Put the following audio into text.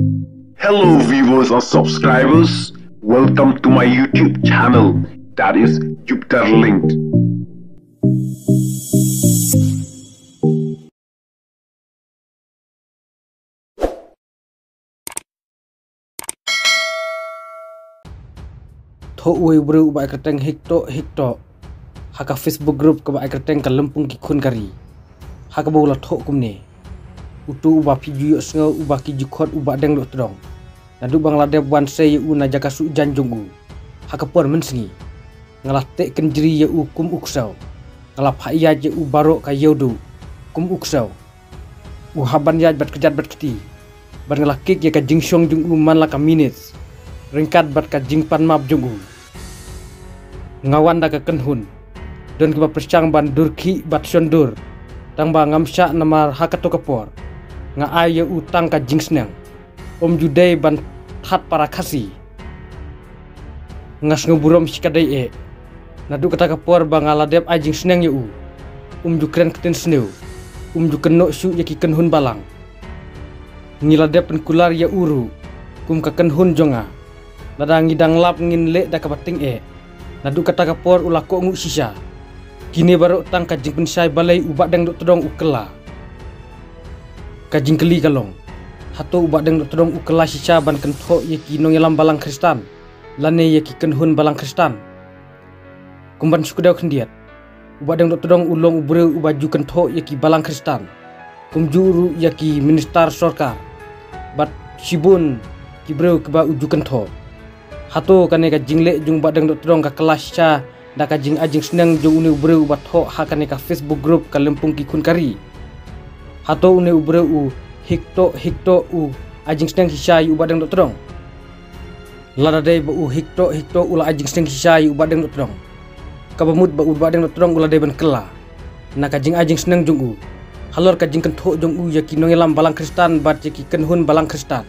Hello, viewers and subscribers. Welcome to my YouTube channel that is Jupiter Linked. tho ui bru ba kerteng hikto hikto haka facebook group ka ba kerteng ka lempung ki khun kari haka bola tho kumne utu uba video sngo uba ki jikot uba deng do trong nadu bangladesh wan se u na jaka su janjungu haka por mensingi ngalah te kenjri ye u kum uksau. Ngalah phaya je u baro ka yodu kum uksau. U haban ya bat kejat bat keti. Ban ngalah kik ye ka jingshong jung u man la ringkat bat ka jingpan map jungu ngawan da ka kenhun. Dan kiba percang ban durki bat shondur tang ba ngamsha namar hakato kapor nga aye utang ka jingsnang om judai ban that para kasi ngas nguburom sikadai e. Nadu kata kapor ba ngaladep ajing snang yu um jukren keten sneu. Um jukenno su yaki kenhun balang. Ngiladep penkular ya uru. Kum ka kenhun jonga. Ladang ngidang lap ngin le da kapating e. Nadu kata kapor ula ko ngu sisa. Kini baru tang kajing pensai balai ubak deng dok todong ukela kajing keli kalong. Hato ubak deng dok todong ukela sisa ban kentho ye kinong yalam balang kristan. Lane ye ki kenhun balang kristan. Kumban sukudau kendiat ubak deng todong ulong ubre ubaju kentho ye ki balang kristan. Kumjuru ye ki minister sorkar bat sibun ki breu keba uju kentho hato kane ka jingle jung badang dok todong ka kelas cha da ka jing ajing senang jung uni ubre u bat ho ha kane ka facebook group ka lempung ki kun kari hato uni ubre u hikto hikto u ajing senang hisai u badang dok todong lada dai ba u hikto hikto ula ajing senang hisai u badang dok todong ka bamut ba u badang dok todong ula dai ban kela. Na ka jing ajing senang jung u. Halor ka jing kan tho jung u yaki nongelam balang kristan bat yaki kenhun balang kristan